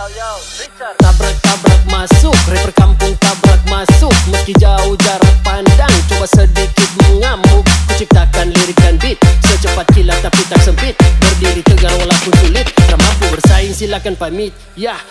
Tabrak tabrak masuk, rapper kampung tabrak masuk. Meski jauh jarak pandang, coba sedikit mengamuk. Kuciptakan lirikan beat, secepat kilat tapi tak sempit. Berdiri tegar walaupun sulit, tak mampu bersaing silakan pamit. ya.